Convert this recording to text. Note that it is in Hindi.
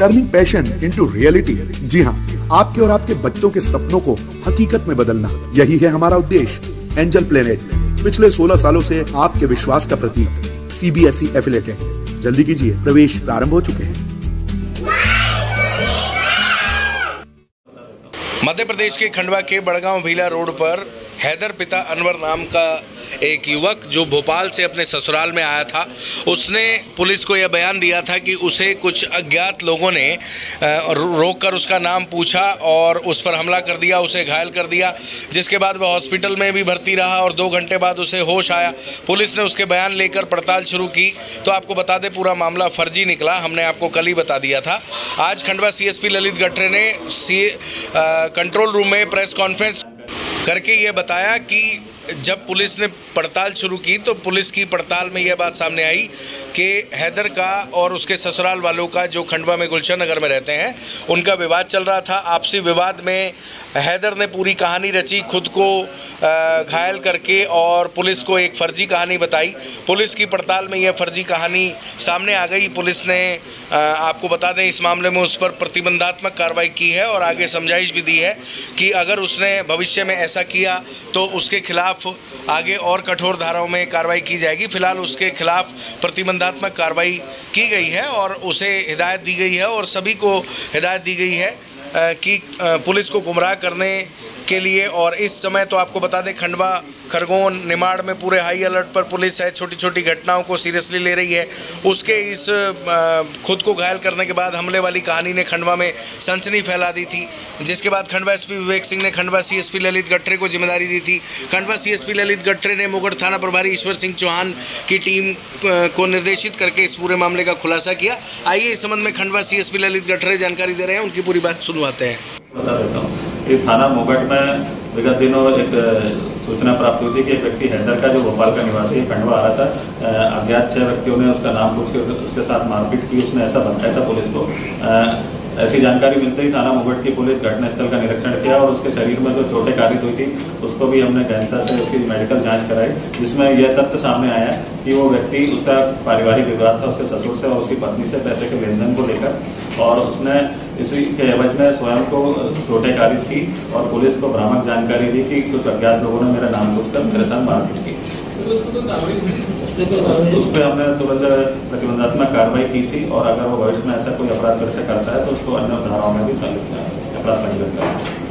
टर्निंग पैशन इंटू रियलिटी जी हाँ आपके और आपके बच्चों के सपनों को हकीकत में बदलना, यही है हमारा उद्देश्य। एंजल प्लेनेट पिछले 16 सालों से आपके विश्वास का प्रतीक सीबीएसई एफिलेटेड जल्दी कीजिए, प्रवेश प्रारंभ हो चुके हैं। मध्य प्रदेश के खंडवा के बड़गांव भीला रोड पर हैदर पिता अनवर नाम का एक युवक जो भोपाल से अपने ससुराल में आया था, उसने पुलिस को यह बयान दिया था कि उसे कुछ अज्ञात लोगों ने रोक कर उसका नाम पूछा और उस पर हमला कर दिया, उसे घायल कर दिया, जिसके बाद वह हॉस्पिटल में भी भर्ती रहा और दो घंटे बाद उसे होश आया। पुलिस ने उसके बयान लेकर पड़ताल शुरू की। तो आपको बता दें, पूरा मामला फर्जी निकला, हमने आपको कल ही बता दिया था। आज खंडवा सीएसपी ललित गठरे ने सी कंट्रोल रूम में प्रेस कॉन्फ्रेंस करके ये बताया कि जब पुलिस ने पड़ताल शुरू की तो पुलिस की पड़ताल में यह बात सामने आई कि हैदर का और उसके ससुराल वालों का जो खंडवा में गुलशन नगर में रहते हैं, उनका विवाद चल रहा था। आपसी विवाद में हैदर ने पूरी कहानी रची, खुद को घायल करके और पुलिस को एक फर्जी कहानी बताई। पुलिस की पड़ताल में यह फर्जी कहानी सामने आ गई। पुलिस ने आपको बता दें, इस मामले में उस पर प्रतिबंधात्मक कार्रवाई की है और आगे समझाइश भी दी है कि अगर उसने भविष्य में ऐसा किया तो उसके खिलाफ आगे और कठोर धाराओं में कार्रवाई की जाएगी। फ़िलहाल उसके खिलाफ प्रतिबंधात्मक कार्रवाई की गई है और उसे हिदायत दी गई है और सभी को हिदायत दी गई है कि पुलिस को गुमराह करने के लिए और इस समय तो आपको बता दें, खंडवा, खरगोन, निमाड़ में पूरे हाई अलर्ट पर पुलिस है छोटी छोटी घटनाओं को सीरियसली ले रही है। उसके इस खुद को घायल करने के बाद हमले वाली कहानी ने खंडवा में सनसनी फैला दी थी। जिसके बाद खंडवा एसपी विवेक सिंह ने खंडवा सीएसपी ललित गट्टरे को ज़िम्मेदारी दी थी। खंडवा सीएसपी ललित गट्टरे ने मुगड़ थाना प्रभारी ईश्वर सिंह चौहान की टीम को निर्देशित करके इस पूरे मामले का खुलासा किया। आइए, इस संबंध में खंडवा सीएसपी ललित गट्टरे जानकारी दे रहे हैं, उनकी पूरी बात सुनवाते हैं। हूँ थाना मुगट में विगत दिनों एक सूचना प्राप्त हुई थी कि एक व्यक्ति हैदर का, जो भोपाल का निवासी है, खंडवा आ रहा था। अज्ञात छह व्यक्तियों ने उसका नाम पूछ के उसके साथ मारपीट की, उसने ऐसा बताया था पुलिस को। ऐसी जानकारी मिलते ही थाना मुगट की पुलिस घटनास्थल का निरीक्षण किया और उसके शरीर में जो चोटें कारित हुई थी, उसको भी हमने गहनता से उसकी मेडिकल जाँच कराई, जिसमें यह तथ्य सामने आया कि वो व्यक्ति उसका पारिवारिक विवाद था, उसके ससुर से और उसकी पत्नी से पैसे के लेन को लेकर। और उसने इसी के एवज में स्वयं को चोटें कारी थी और पुलिस को भ्रामक जानकारी दी कि कुछ अज्ञात लोगों ने मेरा नाम पूछकर मेरे साथ मारपीट की। उस पर हमने तुरंत प्रतिबंधात्मक कार्रवाई की थी और अगर वो भविष्य में ऐसा कोई अपराध फिर से करता है तो उसको अन्य धाराओं में भी अपराध पंजीकृत करें